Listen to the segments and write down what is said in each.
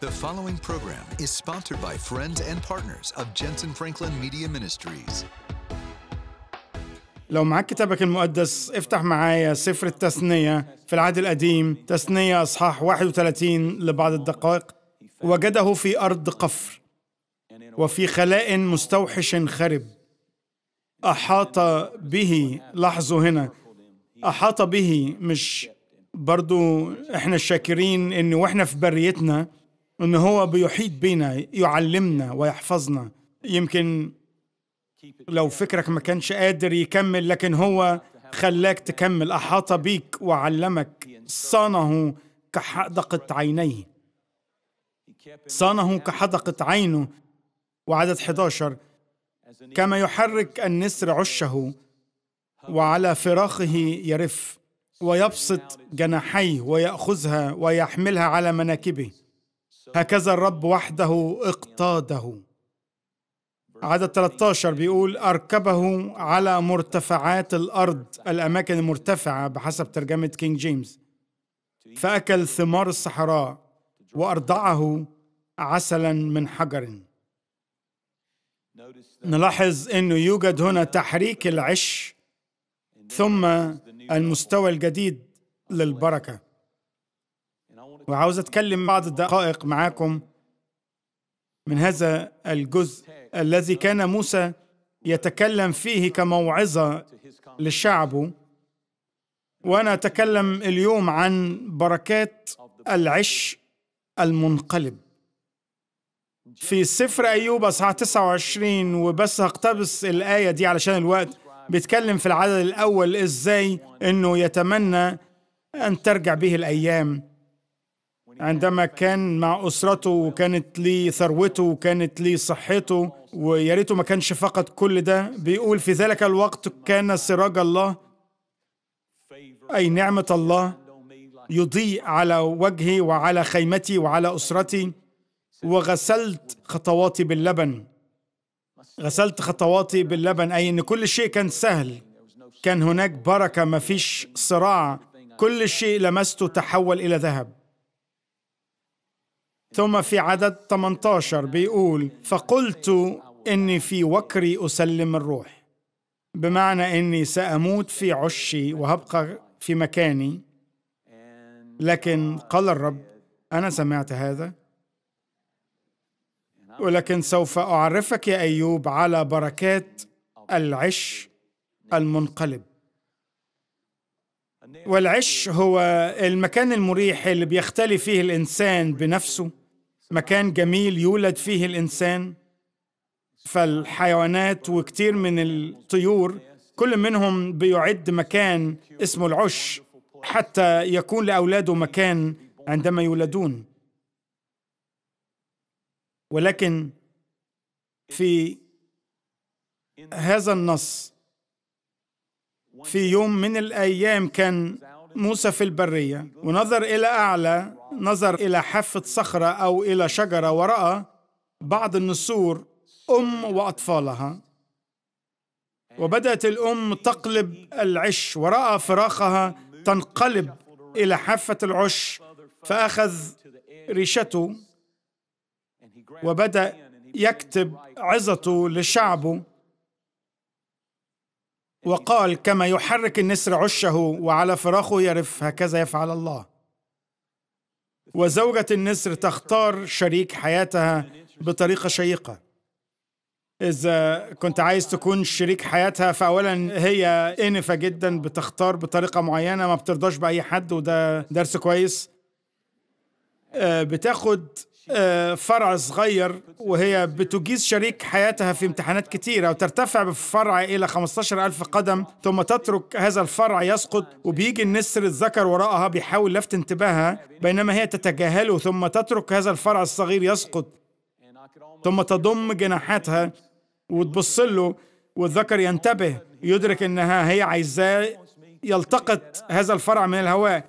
The following program is sponsored by friends and partners of Jensen Franklin Media Ministries. لو معاك كتابك المقدس افتح معايا سفر التثنية في العهد القديم تثنية أصحاح 31 لبعض الدقائق وجده في أرض قفر وفي خلاء مستوحش خرب أحاط به لاحظوا هنا أحاط به مش برضو إحنا الشاكرين إن وإحنا في بريتنا إن هو بيحيط بينا يعلمنا ويحفظنا. يمكن لو فكرك ما كانش قادر يكمل لكن هو خلاك تكمل. أحاط بيك وعلمك. صانه كحدقة عينيه. صانه كحدقة عينه. وعدد 11 كما يحرك النسر عشه وعلى فراخه يرف ويبسط جناحيه ويأخذها ويحملها على مناكبه. هكذا الرب وحده اقتاده. عدد 13 بيقول أركبه على مرتفعات الأرض الأماكن المرتفعة بحسب ترجمة كينج جيمس فأكل ثمار الصحراء وأرضعه عسلا من حجر. نلاحظ أنه يوجد هنا تحريك العش ثم المستوى الجديد للبركة. وعاوز أتكلم بعض الدقائق معاكم من هذا الجزء الذي كان موسى يتكلم فيه كموعظة لشعبه وأنا أتكلم اليوم عن بركات العش المنقلب. في سفر أيوب أصحاح 29 وبس هقتبس الآية دي علشان الوقت بيتكلم في العدد الأول إزاي إنه يتمنى أن ترجع به الأيام. عندما كان مع أسرته وكانت لي ثروته وكانت لي صحته ويا ريته ما كانش فقط كل ده بيقول في ذلك الوقت كان سراج الله أي نعمة الله يضيء على وجهي وعلى خيمتي وعلى أسرتي وغسلت خطواتي باللبن. غسلت خطواتي باللبن أي أن كل شيء كان سهل كان هناك بركة ما فيش صراع كل شيء لمسته تحول إلى ذهب. ثم في عدد 18 بيقول فقلت إني في وكري أسلم الروح بمعنى إني سأموت في عشي وهبقى في مكاني. لكن قال الرب أنا سمعت هذا؟ ولكن سوف أعرفك يا أيوب على بركات العش المنقلب. والعش هو المكان المريح اللي بيختلي فيه الإنسان بنفسه. مكان جميل يولد فيه الإنسان. فالحيوانات وكتير من الطيور كل منهم بيعد مكان اسمه العش حتى يكون لأولاده مكان عندما يولدون. ولكن في هذا النص في يوم من الأيام كان موسى في البرية ونظر إلى أعلى نظر إلى حافة صخرة أو إلى شجرة ورأى بعض النسور أم وأطفالها. وبدأت الأم تقلب العش ورأى فراخها تنقلب إلى حافة العش فأخذ ريشته وبدأ يكتب عظته لشعبه وقال كما يحرك النسر عشه وعلى فراخه يرف هكذا يفعل الله. وزوجة النسر تختار شريك حياتها بطريقة شيقة. إذا كنت عايز تكون شريك حياتها فأولا هي إنفة جدا بتختار بطريقة معينة ما بترضاش بأي حد وده درس كويس. بتاخد فرع صغير وهي بتجيز شريك حياتها في امتحانات كتيرة وترتفع بالفرع إلى 15 ألف قدم ثم تترك هذا الفرع يسقط وبيجي النسر الذكر وراءها بيحاول لفت انتباهها بينما هي تتجاهله ثم تترك هذا الفرع الصغير يسقط. ثم تضم جناحاتها وتبص له والذكر ينتبه يدرك إنها هي عايزاه يلتقط هذا الفرع من الهواء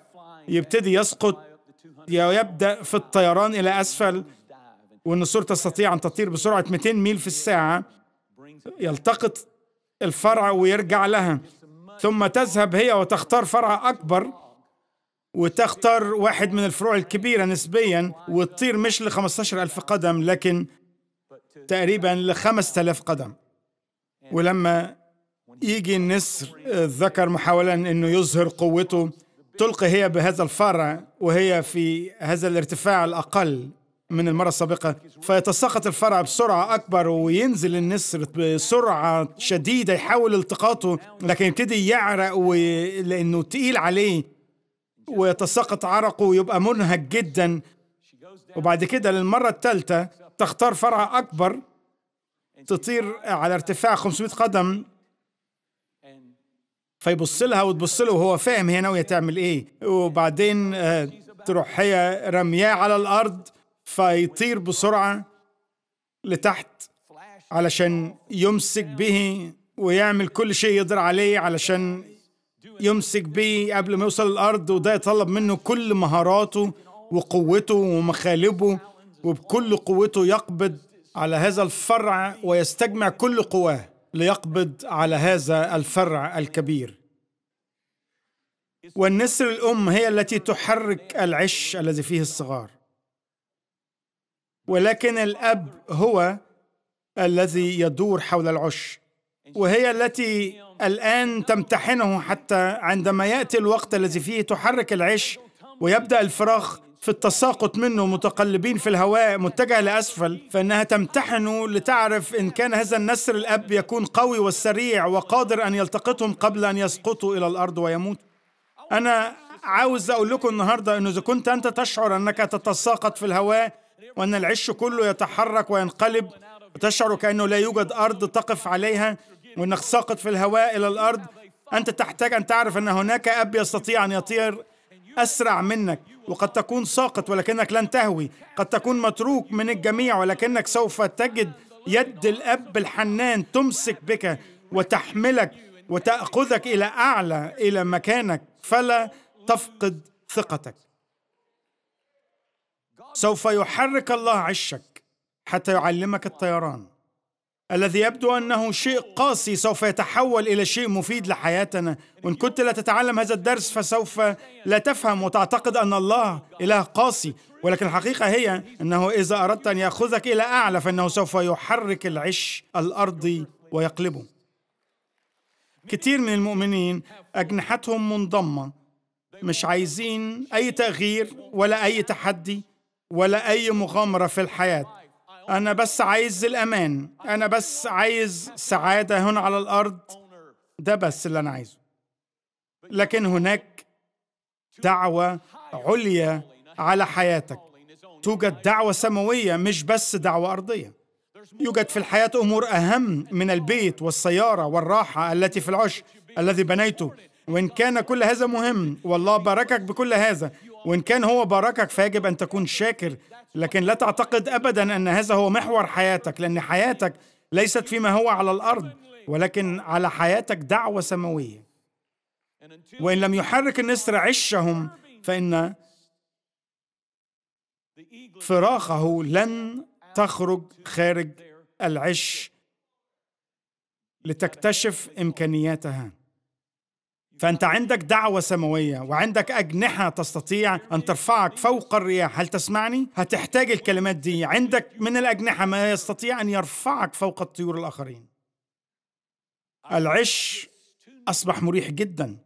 يبتدي يسقط. يبدأ في الطيران إلى أسفل والنسور تستطيع أن تطير بسرعة 200 ميل في الساعة. يلتقط الفرع ويرجع لها. ثم تذهب هي وتختار فرع أكبر وتختار واحد من الفروع الكبيرة نسبيا وتطير مش ل 15 ألف قدم لكن تقريبا ل 5000 قدم. ولما يجي النسر الذكر محاولا إنه يظهر قوته. تلقي هي بهذا الفرع وهي في هذا الارتفاع الأقل من المرة السابقة فيتساقط الفرع بسرعة أكبر وينزل النسر بسرعة شديدة يحاول التقاطه لكن يبتدي يعرق و... لأنه تقيل عليه ويتساقط عرقه ويبقى منهك جدا. وبعد كده للمرة الثالثة تختار فرع أكبر تطير على ارتفاع 500 قدم. فيبص لها وتبص له وهو فاهم هي ناويه تعمل إيه. وبعدين آه، تروح هي رمياه على الأرض فيطير بسرعة لتحت علشان يمسك به ويعمل كل شيء يقدر عليه علشان يمسك به قبل ما يوصل الأرض وده يطلب منه كل مهاراته وقوته ومخالبه وبكل قوته يقبض على هذا الفرع ويستجمع كل قواه. ليقبض على هذا الفرع الكبير. والنسر الأم هي التي تحرك العش الذي فيه الصغار. ولكن الأب هو الذي يدور حول العش وهي التي الآن تمتحنه حتى عندما يأتي الوقت الذي فيه تحرك العش ويبدأ الفراخ في التساقط منه متقلبين في الهواء متجه لأسفل فإنها تمتحن لتعرف إن كان هذا النسر الأب يكون قوي والسريع وقادر أن يلتقطهم قبل أن يسقطوا إلى الأرض ويموتوا أنا عاوز أقول لكم النهارده إنه إذا كنت أنت تشعر أنك تتساقط في الهواء وأن العش كله يتحرك وينقلب وتشعر كأنه لا يوجد أرض تقف عليها وإنك ساقط في الهواء إلى الأرض أنت تحتاج أن تعرف أن هناك أب يستطيع أن يطير أسرع منك وقد تكون ساقط ولكنك لن تهوي. قد تكون متروك من الجميع ولكنك سوف تجد يد الأب الحنان تمسك بك وتحملك وتأخذك إلى أعلى إلى مكانك. فلا تفقد ثقتك. سوف يحرك الله عشك حتى يعلمك الطيران. الذي يبدو أنه شيء قاسي سوف يتحول إلى شيء مفيد لحياتنا. وان كنت لا تتعلم هذا الدرس فسوف لا تفهم وتعتقد أن الله إله قاسي. ولكن الحقيقة هي أنه إذا أردت أن يأخذك إلى أعلى فإنه سوف يحرك العش الارضي ويقلبه كثير من المؤمنين أجنحتهم منضمة مش عايزين أي تغيير ولا أي تحدي ولا أي مغامرة في الحياة. أنا بس عايز الأمان. أنا بس عايز سعادة هنا على الأرض. ده بس اللي أنا عايزه. لكن هناك دعوة عليا على حياتك. توجد دعوة سماوية مش بس دعوة أرضية. يوجد في الحياة أمور أهم من البيت والسيارة والراحة التي في العش الذي بنيته. وإن كان كل هذا مهم والله باركك بكل هذا. وإن كان هو باركك فيجب أن تكون شاكر لكن لا تعتقد ابدا أن هذا هو محور حياتك لأن حياتك ليست فيما هو على الأرض ولكن على حياتك دعوة سماوية. وإن لم يحرك النسر عشهم فإن فراخه لن تخرج خارج العش لتكتشف إمكانياتها. فأنت عندك دعوة سماوية وعندك أجنحة تستطيع أن ترفعك فوق الرياح. هل تسمعني؟ هتحتاج الكلمات دي. عندك من الأجنحة ما يستطيع أن يرفعك فوق الطيور الآخرين. العش أصبح مريح جدا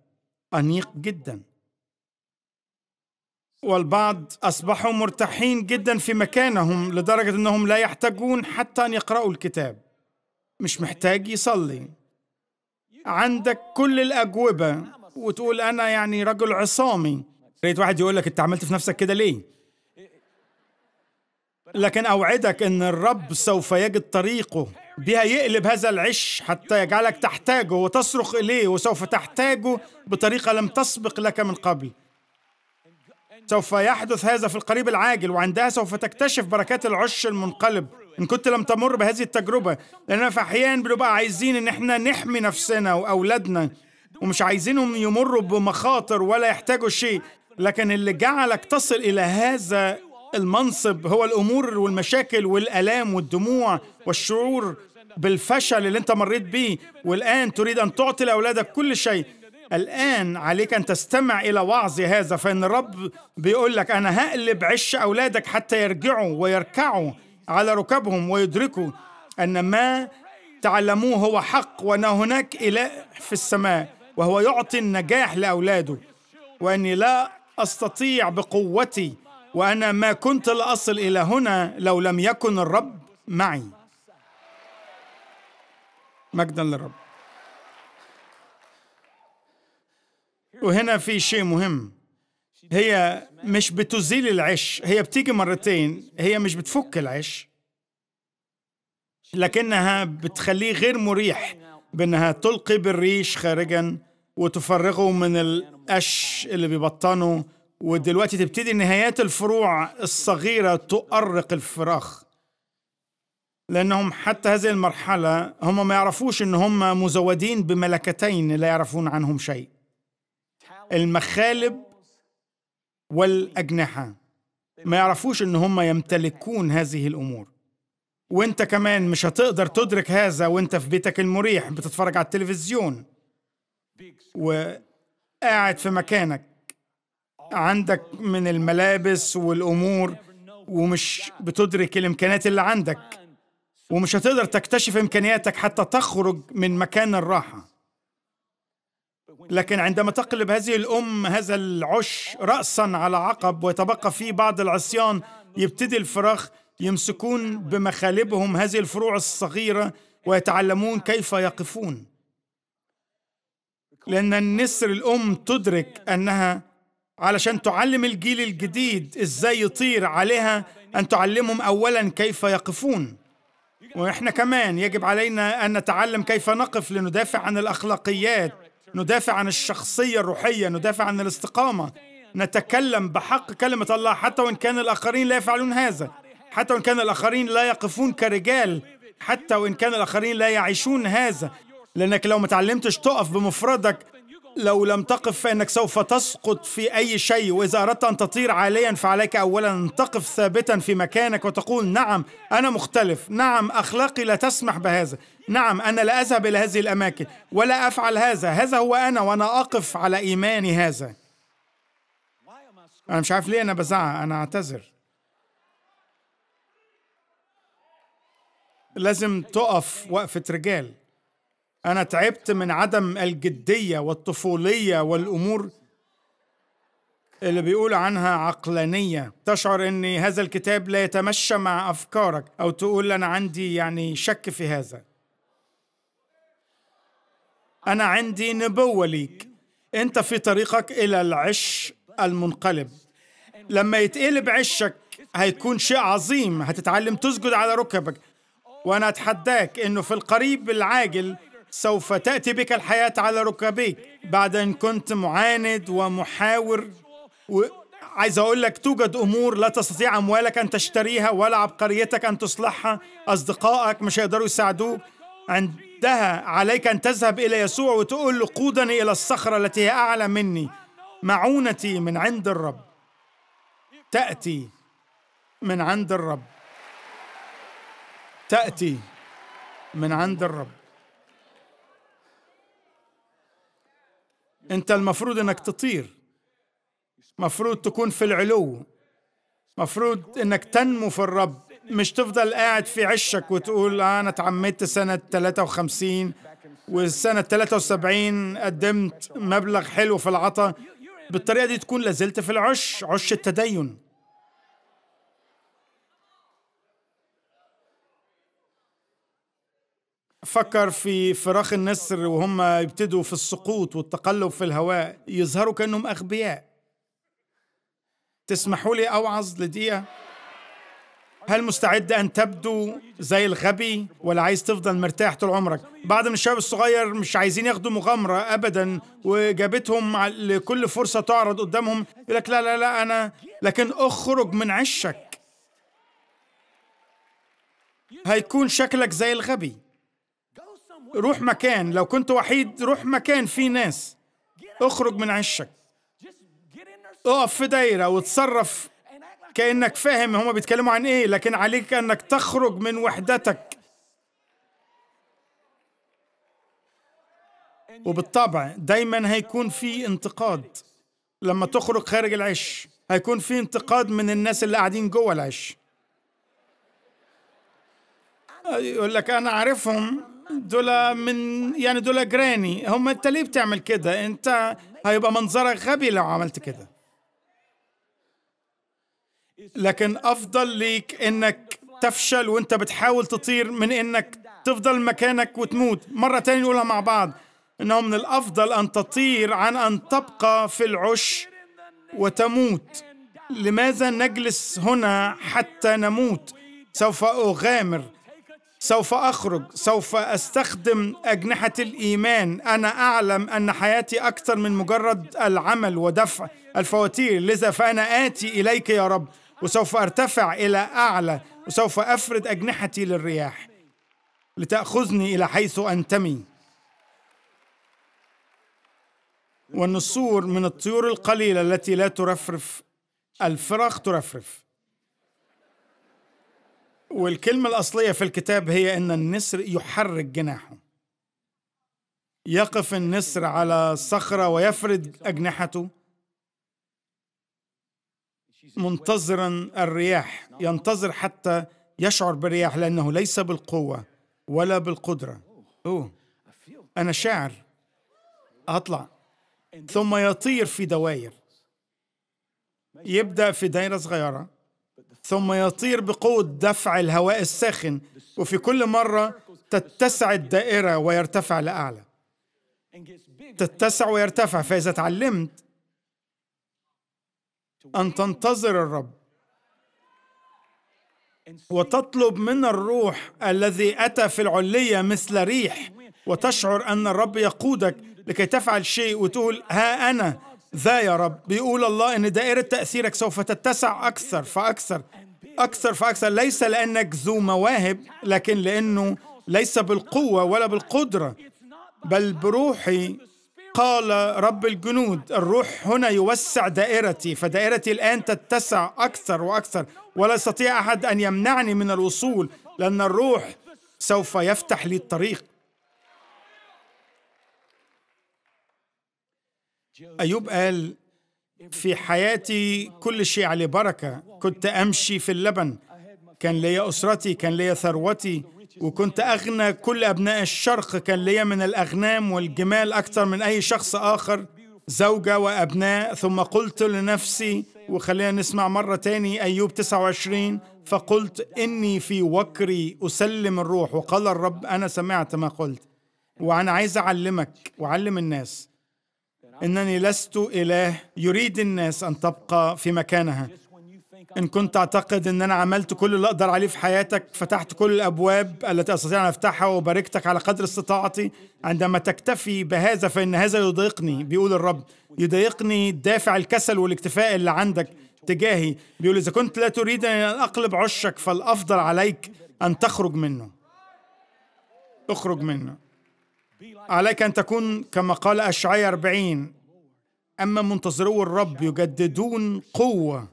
أنيق جدا. والبعض أصبحوا مرتاحين جدا في مكانهم لدرجة أنهم لا يحتاجون حتى أن يقرأوا الكتاب. مش محتاج يصلي. عندك كل الأجوبة وتقول أنا يعني رجل عصامي. ريت واحد يقول لك أنت عملت في نفسك كده ليه؟ لكن أوعدك أن الرب سوف يجد طريقه. بها يقلب هذا العش حتى يجعلك تحتاجه وتصرخ إليه وسوف تحتاجه بطريقة لم تسبق لك من قبل. سوف يحدث هذا في القريب العاجل وعندها سوف تكتشف بركات العش المنقلب. ان كنت لم تمر بهذه التجربة لاننا في أحيان بنبقى عايزين إن إحنا نحمي نفسنا واولادنا ومش عايزينهم يمروا بمخاطر ولا يحتاجوا شيء لكن اللي جعلك تصل إلى هذا المنصب هو الأمور والمشاكل والألام والدموع والشعور بالفشل اللي أنت مريت بيه والآن تريد أن تعطي لأولادك كل شيء. الآن عليك أن تستمع إلى وعظي هذا فإن الرب بيقول لك أنا هقلب عش أولادك حتى يرجعوا ويركعوا. على ركبهم ويدركوا أن ما تعلموه هو حق وأن هناك إله في السماء وهو يعطي النجاح لأولاده. وأني لا أستطيع بقوتي وأنا ما كنت لأصل إلى هنا لو لم يكن الرب معي. مجدا للرب. وهنا في شيء مهم. هي مش بتزيل العش هي بتيجي مرتين هي مش بتفك العش لكنها بتخليه غير مريح بأنها تلقي بالريش خارجا وتفرغه من القش اللي بيبطنه. ودلوقتي تبتدي نهايات الفروع الصغيرة تؤرق الفراخ لأنهم حتى هذه المرحلة هم ما يعرفوش إن هم مزودين بملكتين لا يعرفون عنهم شيء. المخالب والأجنحة. ما يعرفوش إن هم يمتلكون هذه الأمور. وأنت كمان مش هتقدر تدرك هذا وأنت في بيتك المريح بتتفرج على التلفزيون. وقاعد في مكانك. عندك من الملابس والأمور ومش بتدرك الإمكانيات اللي عندك. ومش هتقدر تكتشف إمكانياتك حتى تخرج من مكان الراحة. لكن عندما تقلب هذه الأم هذا العش راسا على عقب ويتبقى فيه بعض العصيان يبتدي الفراخ يمسكون بمخالبهم هذه الفروع الصغيرة ويتعلمون كيف يقفون. لأن النسر الأم تدرك أنها علشان تعلم الجيل الجديد إزاي يطير عليها أن تعلمهم اولا كيف يقفون. وإحنا كمان يجب علينا أن نتعلم كيف نقف لندافع عن الأخلاقيات ندافع عن الشخصية الروحية ندافع عن الاستقامة نتكلم بحق كلمة الله حتى وإن كان الآخرين لا يفعلون هذا حتى وإن كان الآخرين لا يقفون كرجال حتى وإن كان الآخرين لا يعيشون هذا. لأنك لو ما تعلمتش تقف بمفردك لو لم تقف فإنك سوف تسقط في أي شيء. وإذا أردت أن تطير عاليا فعليك اولا أن تقف ثابتا في مكانك وتقول نعم أنا مختلف. نعم أخلاقي لا تسمح بهذا. نعم أنا لا أذهب إلى هذه الأماكن ولا أفعل هذا. هذا هو أنا وأنا أقف على إيماني هذا. أنا مش عارف ليه أنا بزعق. أنا أعتذر. لازم تقف وقفة رجال. أنا تعبت من عدم الجدية والطفولية والأمور اللي بيقول عنها عقلانية. تشعر ان هذا الكتاب لا يتمشى مع أفكارك أو تقول أنا عندي يعني شك في هذا. أنا عندي نبوة ليك. أنت في طريقك إلى العش المنقلب. لما يتقلب عشك هيكون شيء عظيم. هتتعلم تسجد على ركبك. وأنا أتحداك إنه في القريب العاجل سوف تأتي بك الحياة على ركبيك بعد أن كنت معاند ومحاور وعايز أقول لك توجد أمور لا تستطيع أموالك أن تشتريها ولا عبقريتك أن تصلحها. أصدقائك مش هيقدروا يساعدوك. عندها عليك أن تذهب إلى يسوع وتقول له قودني إلى الصخرة التي هي أعلى مني. معونتي من عند الرب. تأتي من عند الرب. تأتي من عند الرب. انت المفروض انك تطير. مفروض تكون في العلو. مفروض انك تنمو في الرب. مش تفضل قاعد في عشك وتقول آه أنا اتعمدت سنة 53 والسنة 73 قدمت مبلغ حلو في العطاء بالطريقة دي تكون لازلت في العش عش التدين. فكر في فراخ النسر وهم يبتدوا في السقوط والتقلب في الهواء يظهروا كأنهم أغبياء. تسمحوا لي أوعظ لدقيقة؟ هل مستعد أن تبدو زي الغبي ولا عايز تفضل مرتاح طول عمرك؟ بعض من الشباب الصغير مش عايزين ياخدوا مغامرة أبدا وجابتهم لكل فرصة تعرض قدامهم يقول لك لا لا لا أنا لكن أخرج من عشك. هيكون شكلك زي الغبي. روح مكان. لو كنت وحيد روح مكان فيه ناس. اخرج من عشك. اقف في دايرة وتصرف كأنك فاهم هما بيتكلموا عن إيه لكن عليك أنك تخرج من وحدتك. وبالطبع دايما هيكون في انتقاد. لما تخرج خارج العش هيكون في انتقاد من الناس اللي قاعدين جوه العش يقول لك أنا عارفهم. دول من يعني دول جراني. هم انت ليه بتعمل كده؟ انت هيبقى منظرك غبي لو عملت كده. لكن أفضل ليك إنك تفشل وأنت بتحاول تطير من إنك تفضل مكانك وتموت. مرة تانية نقولها مع بعض. انه من الأفضل أن تطير عن أن تبقى في العش وتموت. لماذا نجلس هنا حتى نموت؟ سوف أغامر. سوف أخرج سوف أستخدم أجنحة الإيمان. أنا أعلم أن حياتي أكثر من مجرد العمل ودفع. الفواتير لذا فأنا آتي إليك يا رب وسوف أرتفع إلى أعلى وسوف أفرد أجنحتي للرياح لتأخذني إلى حيث أنتمي. والنسور من الطيور القليلة التي لا ترفرف الفرخ ترفرف. والكلمة الأصلية في الكتاب هي أن النسر يحرك جناحه. يقف النسر على صخرة ويفرد أجنحته. منتظرا الرياح ينتظر حتى يشعر بالرياح لأنه ليس بالقوة ولا بالقدرة. أوه أنا شاعر. أطلع. ثم يطير في دوائر. يبدأ في دائرة صغيرة. ثم يطير بقوة دفع الهواء الساخن وفي كل مرة تتسع الدائرة ويرتفع لأعلى. تتسع ويرتفع فإذا تعلمت أن تنتظر الرب وتطلب من الروح الذي أتى في العلية مثل ريح وتشعر أن الرب يقودك لكي تفعل شيء وتقول ها أنا؟ ذا يا رب. بيقول الله إن دائرة تأثيرك سوف تتسع أكثر فأكثر أكثر فأكثر. ليس لأنك ذو مواهب لكن لأنه ليس بالقوة ولا بالقدرة بل بروحي. قال رب الجنود الروح هنا يوسع دائرتي فدائرتي الآن تتسع أكثر وأكثر. ولا يستطيع أحد أن يمنعني من الوصول لأن الروح سوف يفتح لي الطريق. أيوب قال في حياتي كل شيء عليه بركة. كنت أمشي في اللبن. كان لي أسرتي كان لي ثروتي. وكنت أغنى كل أبناء الشرق. كان لي من الأغنام والجمال أكثر من أي شخص آخر. زوجة وأبناء. ثم قلت لنفسي وخلينا نسمع مرة تاني أيوب 29 فقلت إني في وكري أسلم الروح. وقال الرب أنا سمعت ما قلت. وأنا عايز أعلمك وأعلم الناس إنني لست إله يريد الناس أن تبقى في مكانها. إن كنت تعتقد إن أنا عملت كل اللي أقدر عليه في حياتك فتحت كل الأبواب التي أستطيع أن أفتحها وباركتك على قدر استطاعتي عندما تكتفي بهذا فإن هذا يضايقني بيقول الرب. يضايقني دافع الكسل والاكتفاء اللي عندك تجاهي. بيقول إذا كنت لا تريد أن أقلب عشك فالأفضل عليك أن تخرج منه. اخرج منه. عليك أن تكون كما قال أشعياء 40 أما منتظرو الرب يجددون قوة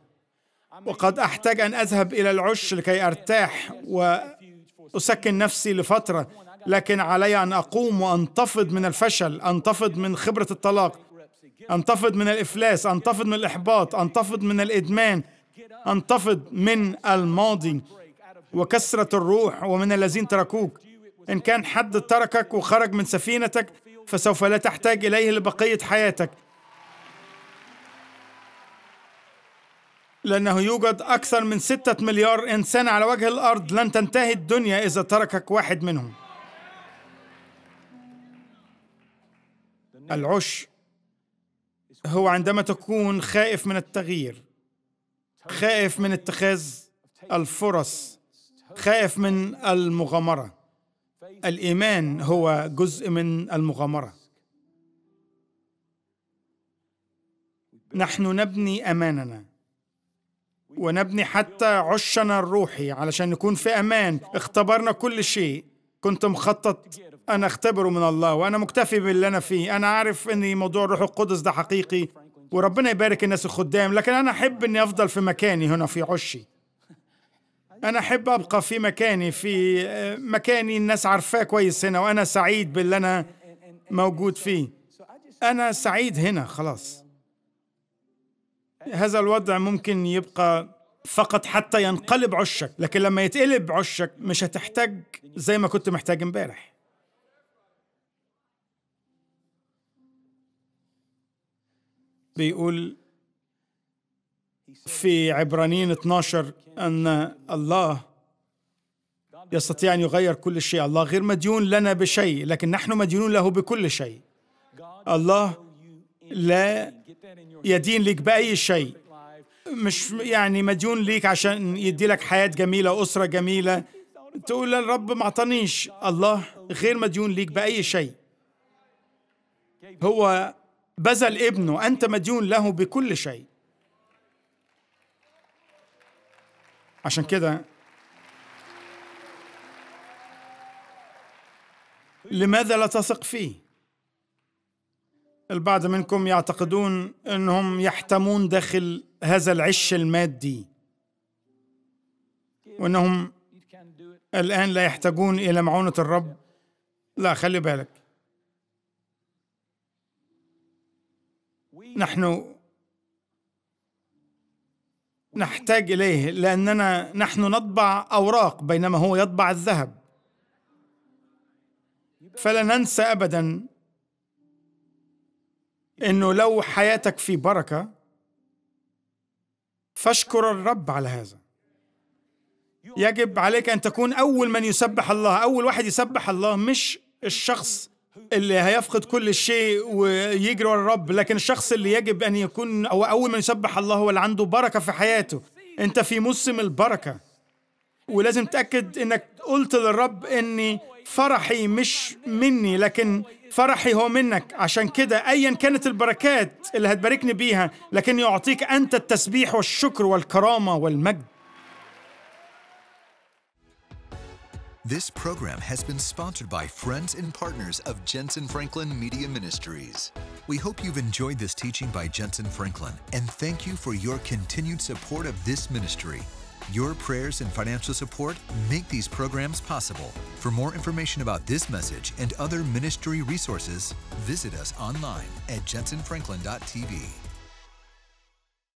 وقد أحتاج أن أذهب إلى العش لكي أرتاح وأسكن نفسي لفترة لكن علي أن أقوم وأنتفض من الفشل أنتفض من خبرة الطلاق أنتفض من الإفلاس أنتفض من الإحباط أنتفض من الإدمان أنتفض من الماضي وكسرة الروح ومن الذين تركوك. إن كان حد تركك وخرج من سفينتك فسوف لا تحتاج إليه لبقية حياتك. لأنه يوجد أكثر من ستة مليار إنسان على وجه الأرض لن تنتهي الدنيا إذا تركك واحد منهم. العش هو عندما تكون خائف من التغيير خائف من اتخاذ الفرص خائف من المغامرة. الإيمان هو جزء من المغامرة. نحن نبني أماننا ونبني حتى عشنا الروحي علشان نكون في أمان. اختبرنا كل شيء. كنت مخطط أنا أختبره من الله وأنا مكتفي باللي أنا فيه. أنا عارف إن موضوع الروح القدس ده حقيقي وربنا يبارك الناس الخدام لكن أنا أحب إني أفضل في مكاني هنا في عشي. أنا أحب أبقى في مكاني في مكاني الناس عارفاه كويس هنا وأنا سعيد باللي أنا موجود فيه. أنا سعيد هنا خلاص. هذا الوضع ممكن يبقى فقط حتى ينقلب عشك لكن لما يتقلب عشك مش هتحتاج زي ما كنت محتاج امبارح. بيقول في عبرانيين 12 أن الله يستطيع أن يغير كل شيء. الله غير مديون لنا بشيء لكن نحن مديونون له بكل شيء. الله لا يدين لك بأي شيء. مش يعني مديون ليك عشان يدي لك حياة جميلة وأسرة جميلة. تقول الرب ما أعطانيش. الله غير مديون ليك بأي شيء. هو بذل ابنه أنت مديون له بكل شيء. عشان كده لماذا لا تثق فيه؟ البعض منكم يعتقدون إنهم يحتمون داخل هذا العش المادي وإنهم الآن لا يحتاجون إلى معونة الرب. لا خلي بالك. نحن نحتاج إليه لأننا نحن نطبع أوراق بينما هو يطبع الذهب. فلا ننسى ابدا إنه لو حياتك في بركة فاشكر الرب على هذا. يجب عليك أن تكون أول من يسبح الله أول واحد يسبح الله مش الشخص اللي هيفقد كل شيء ويجري ورا الرب لكن الشخص اللي يجب أن يكون هو أول من يسبح الله هو اللي عنده بركة في حياته. أنت في موسم البركة. ولازم تأكد إنك قلت للرب إني فرحي مش مني لكن فرحي هو منك. عشان كده ايا كانت البركات اللي هتباركني بيها لكن يعطيك أنت التسبيح والشكر والكرامة والمجد. This program has been sponsored by friends and partners of Jensen Franklin Media Ministries. We hope you've enjoyed this teaching by Jensen Franklin and thank you for your continued support of this ministry. Your prayers and financial support make these programs possible. For more information about this message and other ministry resources, visit us online at jensenfranklin.tv.